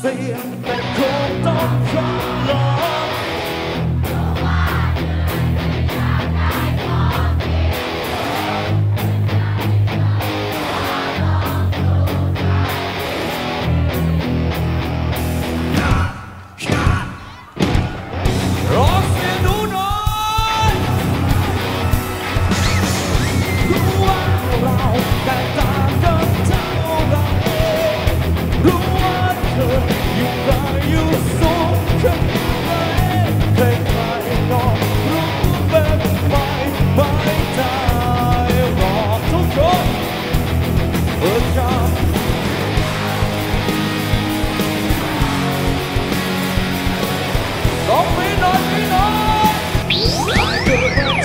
se me contorno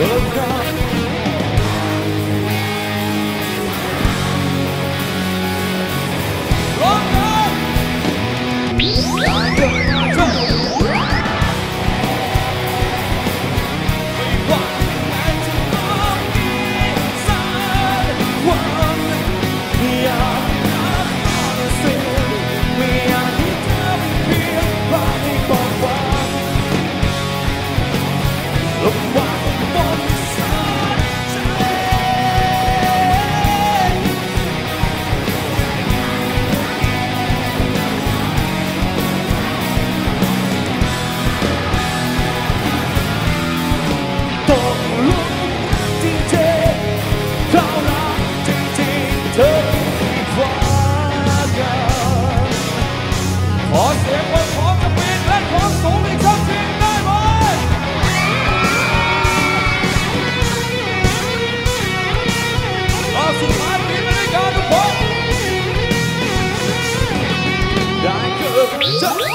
Welcome. ขอเสียงคนพอมกบปีและควาสูงอีกครั้งทีได้หมรอสุดท้ายปีนไม่ได้การทุกคนได้เกิดจะ